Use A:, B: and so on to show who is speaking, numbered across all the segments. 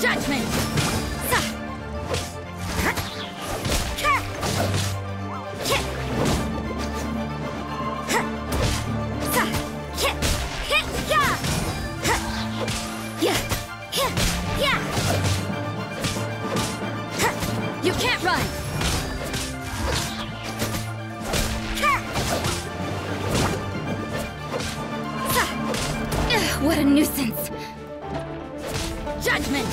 A: judgment! You can't run! What a nuisance! judgment!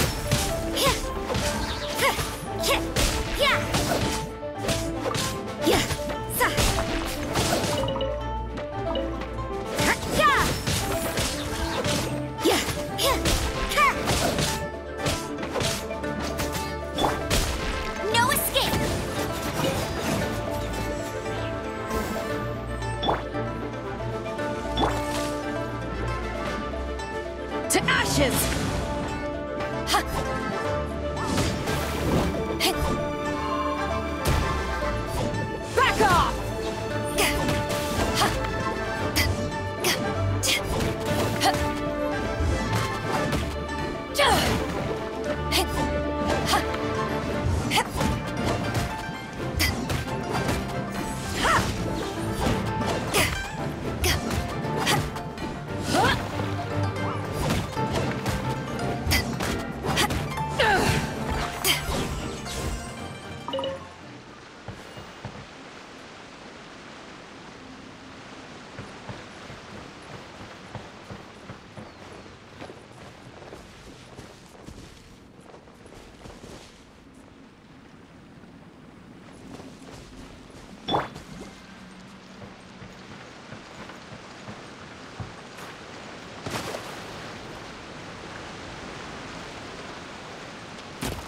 A: No escape! To ashes! 哈。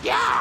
B: Yeah!